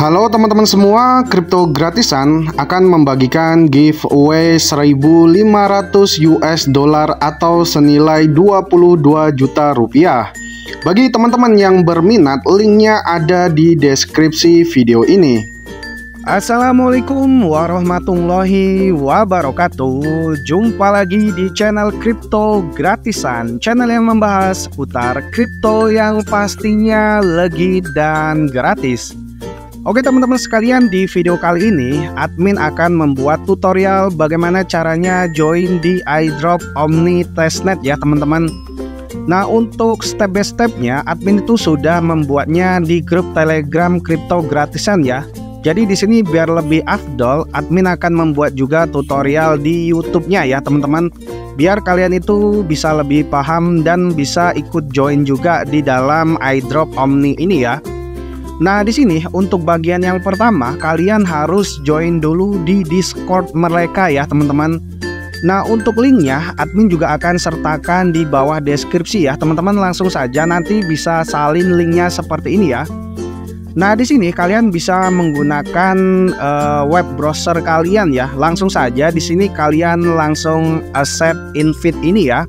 Halo teman-teman semua, kripto gratisan akan membagikan giveaway 1500 US dollar atau senilai 22 juta rupiah. Bagi teman-teman yang berminat, linknya ada di deskripsi video ini. Assalamualaikum warahmatullahi wabarakatuh Jumpa lagi di channel Kripto Gratisan Channel yang membahas seputar kripto yang pastinya legit dan gratis Oke teman-teman sekalian di video kali ini admin akan membuat tutorial bagaimana caranya join di iDrop Omni Testnet ya teman-teman Nah untuk step by stepnya admin itu sudah membuatnya di grup telegram kripto gratisan ya jadi di sini biar lebih afdol, admin akan membuat juga tutorial di YouTube-nya ya teman-teman. Biar kalian itu bisa lebih paham dan bisa ikut join juga di dalam iDrop Omni ini ya. Nah, di sini untuk bagian yang pertama, kalian harus join dulu di Discord mereka ya, teman-teman. Nah, untuk linknya, admin juga akan sertakan di bawah deskripsi ya, teman-teman. Langsung saja nanti bisa salin linknya seperti ini ya. Nah, di sini kalian bisa menggunakan uh, web browser kalian ya. Langsung saja di sini kalian langsung accept invite ini ya.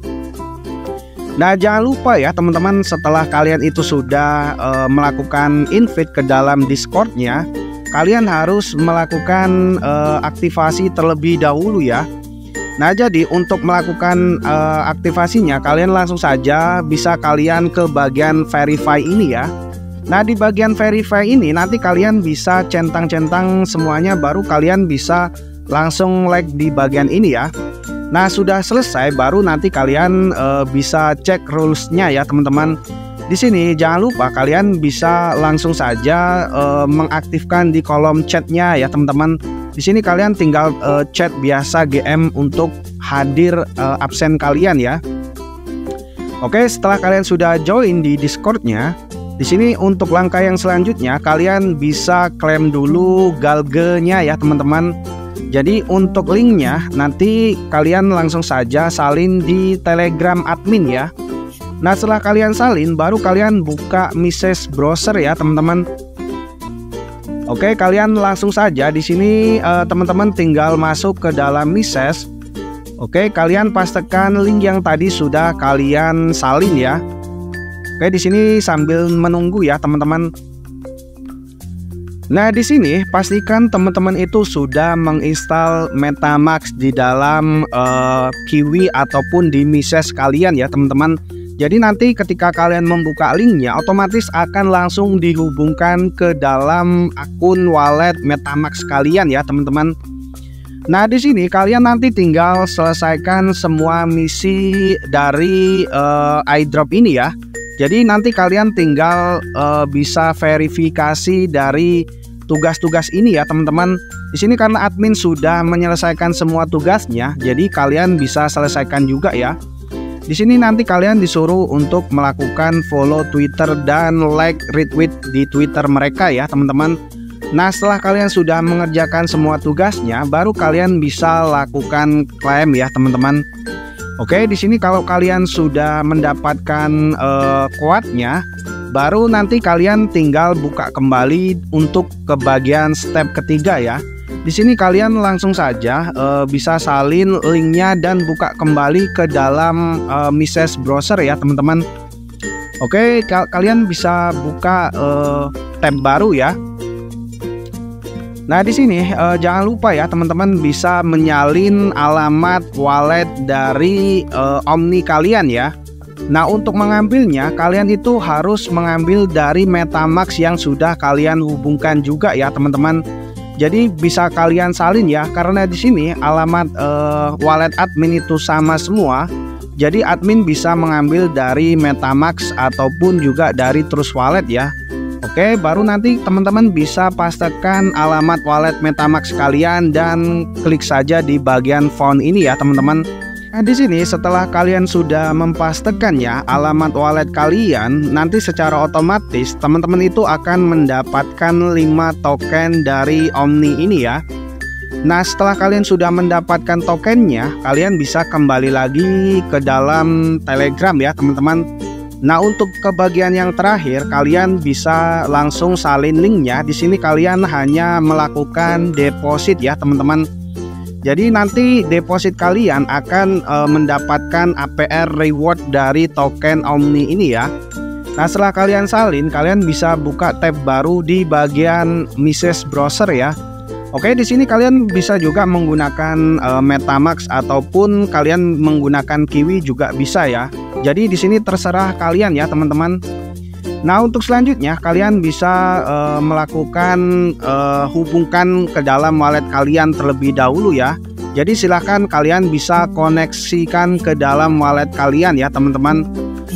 Nah jangan lupa ya teman-teman setelah kalian itu sudah uh, melakukan invite ke dalam Discordnya Kalian harus melakukan uh, aktivasi terlebih dahulu ya. Nah jadi untuk melakukan uh, aktivasinya kalian langsung saja bisa kalian ke bagian verify ini ya. Nah di bagian verify ini nanti kalian bisa centang-centang semuanya baru kalian bisa langsung like di bagian ini ya Nah sudah selesai baru nanti kalian uh, bisa cek rulesnya ya teman-teman. Di sini jangan lupa kalian bisa langsung saja uh, mengaktifkan di kolom chatnya ya teman-teman. Di sini kalian tinggal uh, chat biasa GM untuk hadir uh, absen kalian ya. Oke, setelah kalian sudah join di Discordnya, di sini untuk langkah yang selanjutnya kalian bisa klaim dulu galgenya ya teman-teman. Jadi untuk linknya nanti kalian langsung saja salin di telegram admin ya. Nah setelah kalian salin baru kalian buka message browser ya teman-teman. Oke kalian langsung saja di sini eh, teman-teman tinggal masuk ke dalam message Oke kalian pastikan link yang tadi sudah kalian salin ya. Oke di sini sambil menunggu ya teman-teman Nah, di sini pastikan teman-teman itu sudah menginstal MetaMask di dalam uh, Kiwi ataupun di Mises kalian ya, teman-teman. Jadi nanti ketika kalian membuka linknya, otomatis akan langsung dihubungkan ke dalam akun wallet MetaMask kalian ya, teman-teman. Nah, di sini kalian nanti tinggal selesaikan semua misi dari uh, iDrop ini ya. Jadi nanti kalian tinggal uh, bisa verifikasi dari tugas-tugas ini ya teman-teman. Di sini karena admin sudah menyelesaikan semua tugasnya, jadi kalian bisa selesaikan juga ya. Di sini nanti kalian disuruh untuk melakukan follow Twitter dan like retweet di Twitter mereka ya teman-teman. Nah setelah kalian sudah mengerjakan semua tugasnya, baru kalian bisa lakukan klaim ya teman-teman. Oke, di sini kalau kalian sudah mendapatkan uh, kuatnya, Baru nanti kalian tinggal buka kembali untuk ke bagian step ketiga ya. Di sini kalian langsung saja e, bisa salin linknya dan buka kembali ke dalam e, Mises browser ya teman-teman. Oke, ka kalian bisa buka e, tab baru ya. Nah di sini e, jangan lupa ya teman-teman bisa menyalin alamat wallet dari e, Omni kalian ya. Nah untuk mengambilnya kalian itu harus mengambil dari Metamax yang sudah kalian hubungkan juga ya teman-teman. Jadi bisa kalian salin ya karena di sini alamat uh, wallet admin itu sama semua. Jadi admin bisa mengambil dari Metamax ataupun juga dari Trust Wallet ya. Oke, baru nanti teman-teman bisa pastikan alamat wallet Metamax kalian dan klik saja di bagian font ini ya teman-teman. Nah, di sini setelah kalian sudah mempastekannya alamat wallet kalian, nanti secara otomatis teman-teman itu akan mendapatkan 5 token dari Omni ini ya. Nah, setelah kalian sudah mendapatkan tokennya, kalian bisa kembali lagi ke dalam Telegram ya, teman-teman. Nah, untuk kebagian yang terakhir, kalian bisa langsung salin linknya. Di sini kalian hanya melakukan deposit ya, teman-teman. Jadi nanti deposit kalian akan e, mendapatkan APR reward dari token Omni ini ya. Nah, setelah kalian salin, kalian bisa buka tab baru di bagian Mrs Browser ya. Oke, di sini kalian bisa juga menggunakan e, MetaMask ataupun kalian menggunakan Kiwi juga bisa ya. Jadi di sini terserah kalian ya teman-teman. Nah untuk selanjutnya kalian bisa uh, melakukan uh, hubungkan ke dalam wallet kalian terlebih dahulu ya. Jadi silahkan kalian bisa koneksikan ke dalam wallet kalian ya teman-teman.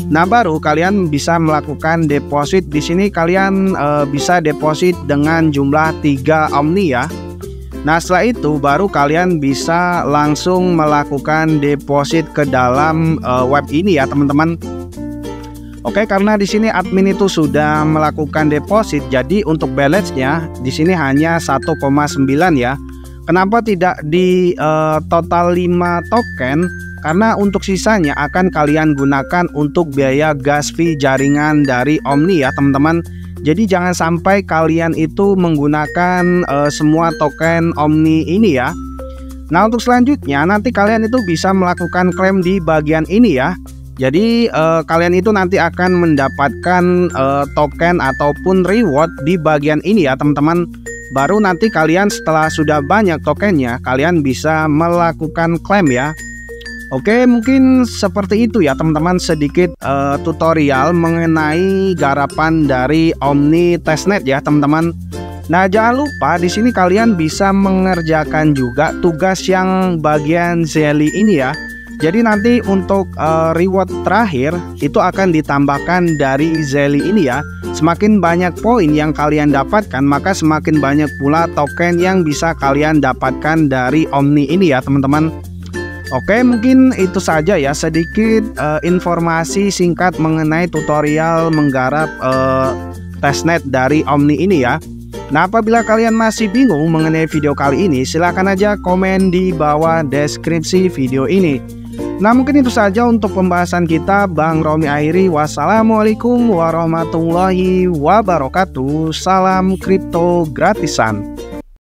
Nah baru kalian bisa melakukan deposit di sini kalian uh, bisa deposit dengan jumlah 3 omni ya. Nah setelah itu baru kalian bisa langsung melakukan deposit ke dalam uh, web ini ya teman-teman. Oke karena di sini admin itu sudah melakukan deposit jadi untuk balance-nya di sini hanya 1,9 ya. Kenapa tidak di uh, total 5 token? Karena untuk sisanya akan kalian gunakan untuk biaya gas fee jaringan dari Omni ya teman-teman. Jadi jangan sampai kalian itu menggunakan uh, semua token Omni ini ya. Nah untuk selanjutnya nanti kalian itu bisa melakukan klaim di bagian ini ya. Jadi uh, kalian itu nanti akan mendapatkan uh, token ataupun reward di bagian ini ya teman-teman. Baru nanti kalian setelah sudah banyak tokennya kalian bisa melakukan klaim ya. Oke, mungkin seperti itu ya teman-teman sedikit uh, tutorial mengenai garapan dari Omni Testnet ya teman-teman. Nah, jangan lupa di sini kalian bisa mengerjakan juga tugas yang bagian Zelly ini ya. Jadi nanti untuk uh, reward terakhir itu akan ditambahkan dari Zelly ini ya. Semakin banyak poin yang kalian dapatkan, maka semakin banyak pula token yang bisa kalian dapatkan dari Omni ini ya, teman-teman. Oke, mungkin itu saja ya sedikit uh, informasi singkat mengenai tutorial menggarap uh, testnet dari Omni ini ya. Nah, apabila kalian masih bingung mengenai video kali ini, silahkan aja komen di bawah deskripsi video ini. Nah, mungkin itu saja untuk pembahasan kita. Bang Romi Airi, wassalamualaikum warahmatullahi wabarakatuh. Salam kripto gratisan.